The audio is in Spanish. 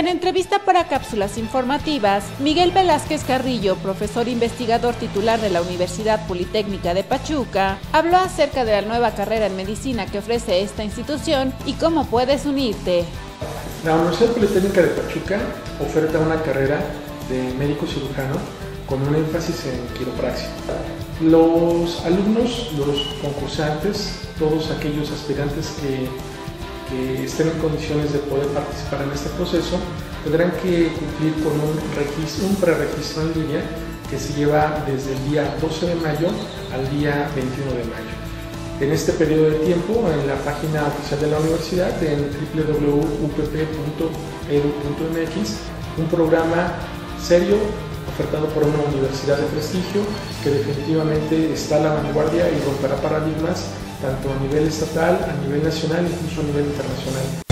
En entrevista para cápsulas informativas, Miguel Velázquez Carrillo, profesor investigador titular de la Universidad Politécnica de Pachuca, habló acerca de la nueva carrera en medicina que ofrece esta institución y cómo puedes unirte. La Universidad Politécnica de Pachuca oferta una carrera de médico cirujano con un énfasis en quiropraxia. Los alumnos, los concursantes, todos aquellos aspirantes que que estén en condiciones de poder participar en este proceso tendrán que cumplir con un, registro, un preregistro en línea que se lleva desde el día 12 de mayo al día 21 de mayo. En este periodo de tiempo, en la página oficial de la universidad, en www.upp.edu.mx, un programa serio por una universidad de prestigio que definitivamente está a la vanguardia y romperá paradigmas tanto a nivel estatal, a nivel nacional incluso a nivel internacional.